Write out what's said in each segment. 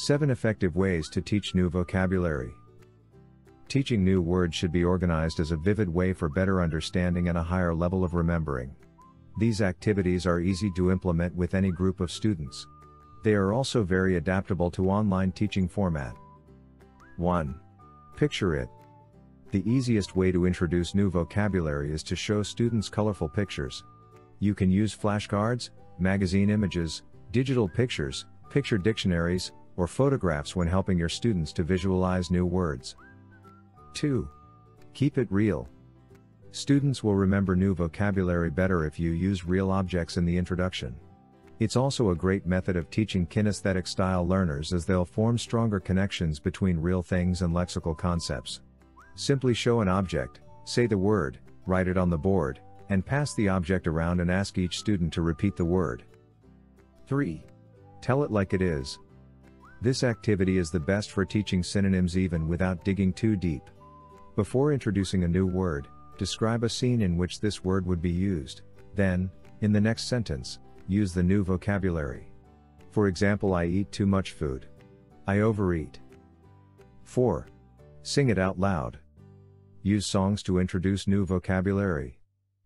7 Effective Ways to Teach New Vocabulary. Teaching new words should be organized as a vivid way for better understanding and a higher level of remembering. These activities are easy to implement with any group of students. They are also very adaptable to online teaching format. 1. Picture it. The easiest way to introduce new vocabulary is to show students colorful pictures. You can use flashcards, magazine images, digital pictures, picture dictionaries, or photographs when helping your students to visualize new words. 2. Keep it real. Students will remember new vocabulary better if you use real objects in the introduction. It's also a great method of teaching kinesthetic style learners as they'll form stronger connections between real things and lexical concepts. Simply show an object, say the word, write it on the board, and pass the object around and ask each student to repeat the word. 3. Tell it like it is. This activity is the best for teaching synonyms even without digging too deep. Before introducing a new word, describe a scene in which this word would be used. Then, in the next sentence, use the new vocabulary. For example, I eat too much food. I overeat. 4. Sing it out loud. Use songs to introduce new vocabulary.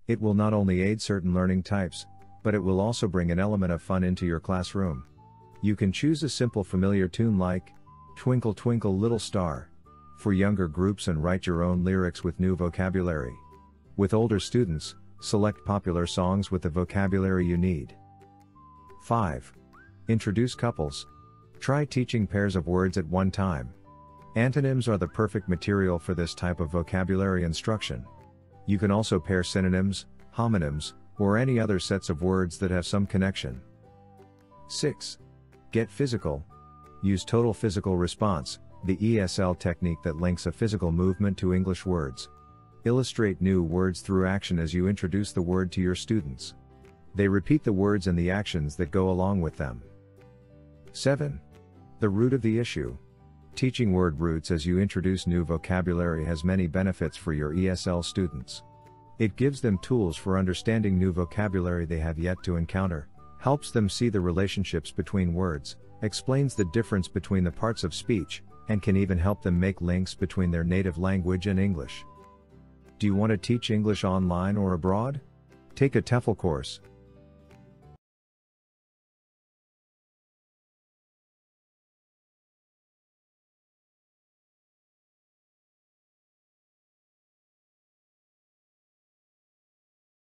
It will not only aid certain learning types, but it will also bring an element of fun into your classroom. You can choose a simple familiar tune like Twinkle Twinkle Little Star for younger groups and write your own lyrics with new vocabulary. With older students, select popular songs with the vocabulary you need. 5. Introduce couples. Try teaching pairs of words at one time. Antonyms are the perfect material for this type of vocabulary instruction. You can also pair synonyms, homonyms, or any other sets of words that have some connection. 6. Get physical. Use total physical response, the ESL technique that links a physical movement to English words. Illustrate new words through action as you introduce the word to your students. They repeat the words and the actions that go along with them. 7. The root of the issue. Teaching word roots as you introduce new vocabulary has many benefits for your ESL students. It gives them tools for understanding new vocabulary they have yet to encounter, helps them see the relationships between words, explains the difference between the parts of speech, and can even help them make links between their native language and English. Do you want to teach English online or abroad? Take a TEFL course.